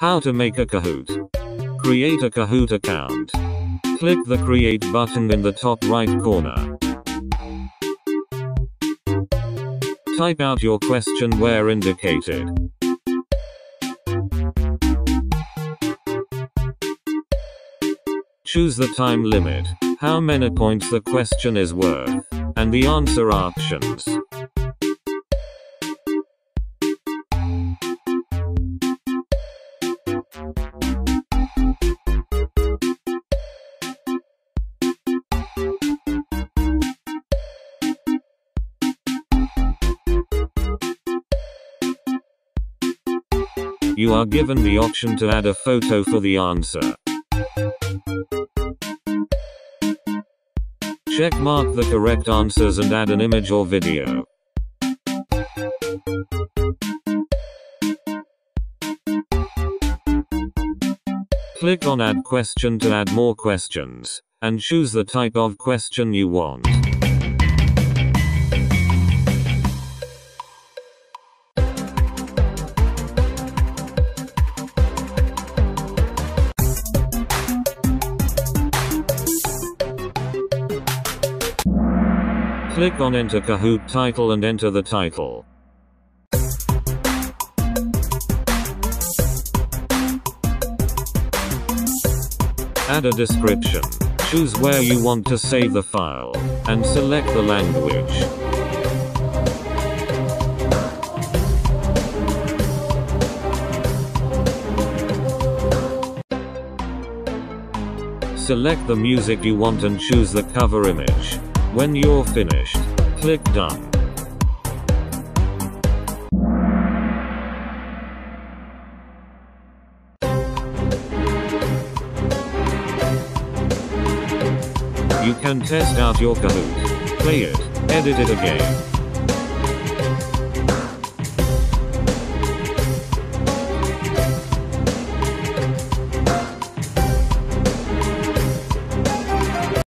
How to make a Kahoot. Create a Kahoot account. Click the Create button in the top right corner. Type out your question where indicated. Choose the time limit, how many points the question is worth, and the answer options. You are given the option to add a photo for the answer. Check mark the correct answers and add an image or video. Click on add question to add more questions, and choose the type of question you want. Click on enter Kahoot title and enter the title. Add a description. Choose where you want to save the file, and select the language. Select the music you want and choose the cover image. When you're finished, click Done. You can test out your Kahoot. Play it, edit it again,